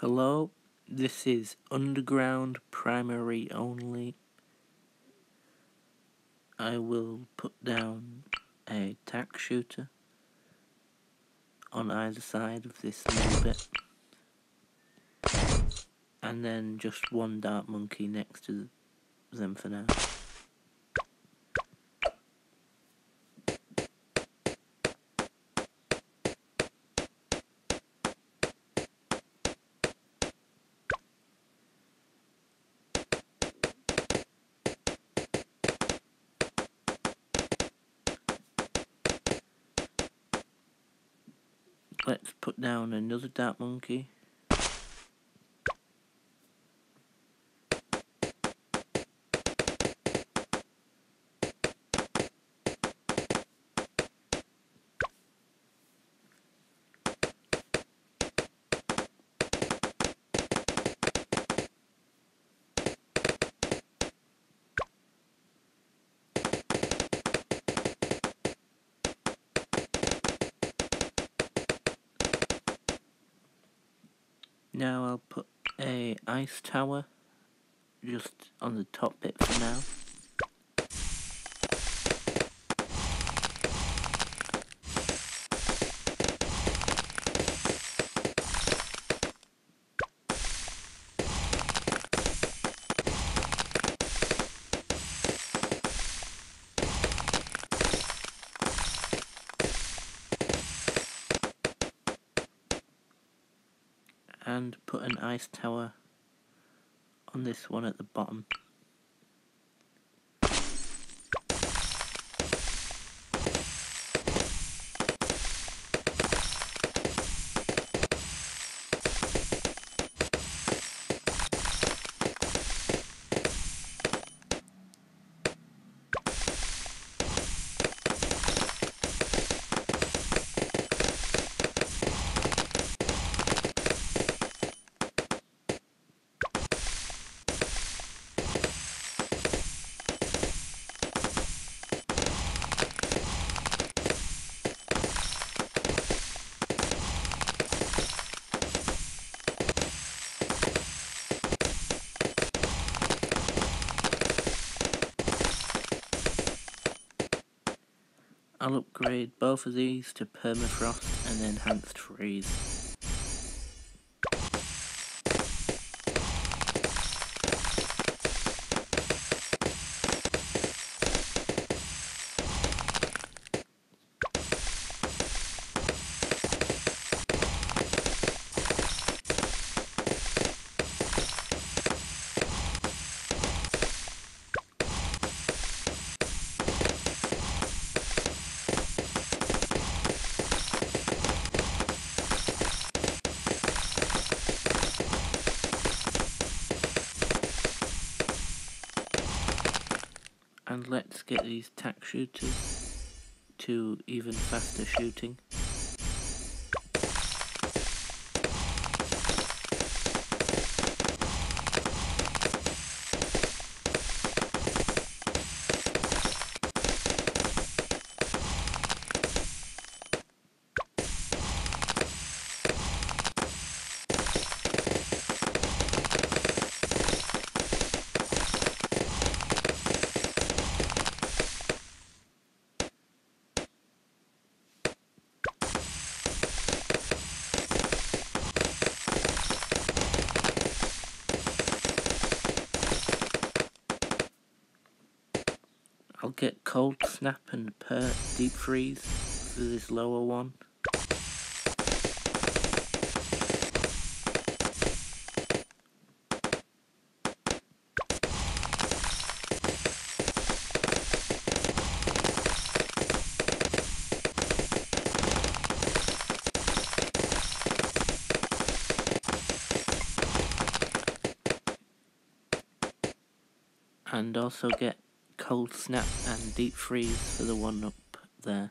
Hello, this is Underground Primary Only. I will put down a tack shooter on either side of this little bit. And then just one dart monkey next to them for now. Let's put down another dart monkey. Now I'll put a ice tower just on the top bit for now. And put an ice tower on this one at the bottom. I'll upgrade both of these to permafrost and enhanced freeze. And let's get these tack shooters to even faster shooting. Get cold snap and per deep freeze for this lower one. And also get cold snap and deep freeze for the one up there.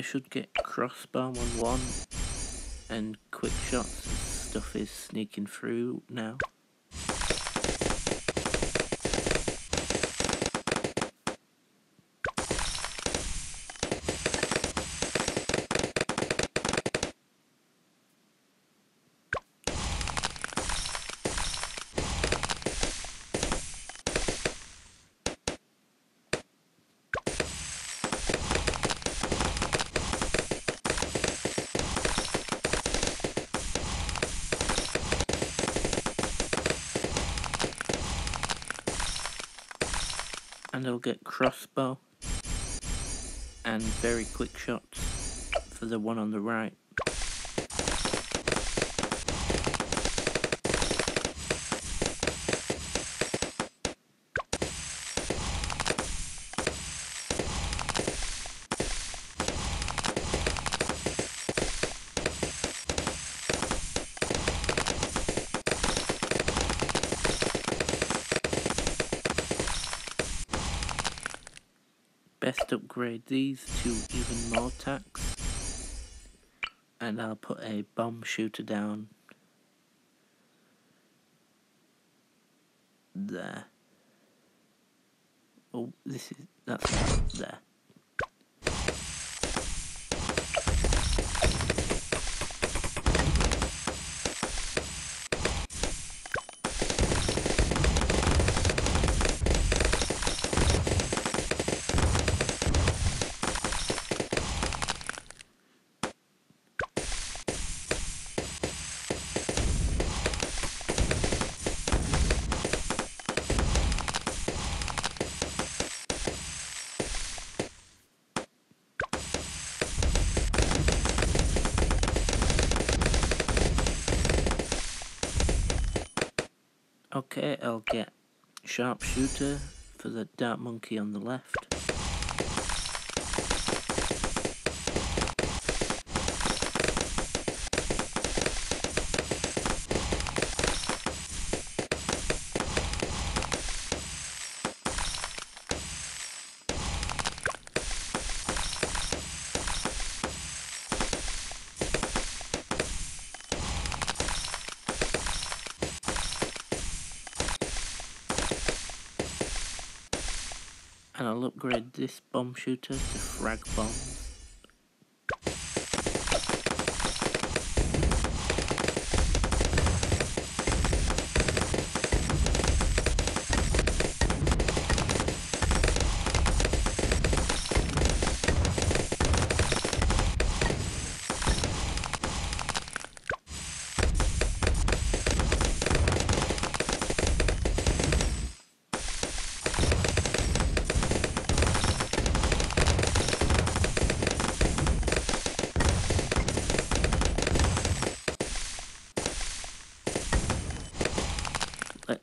I should get crossbow on one and quick shots stuff is sneaking through now. And I'll get crossbow and very quick shots for the one on the right. Best upgrade these to even more tacks and I'll put a bomb shooter down there. Oh this is that's there Okay, I'll get sharpshooter for the dart monkey on the left. And I'll upgrade this bomb shooter to frag bombs.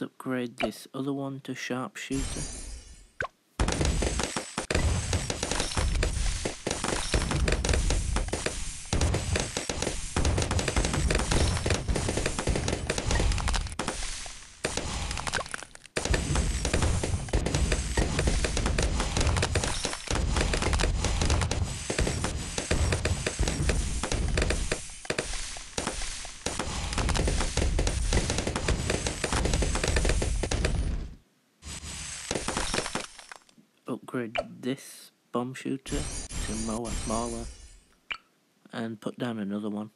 Let's upgrade this other one to sharpshooter. Upgrade this bomb shooter to MOAB Mauler and put down another one.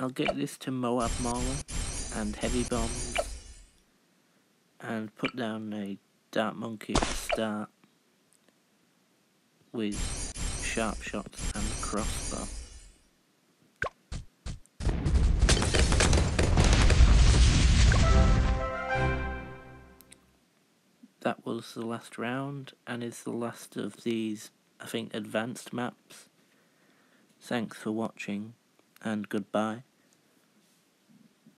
I'll get this to MOAB Mauler and Heavy Bombs and put down a Dart Monkey to start with Sharp Shots and Crossbow. That was the last round and is the last of these, I think, advanced maps. Thanks for watching and goodbye.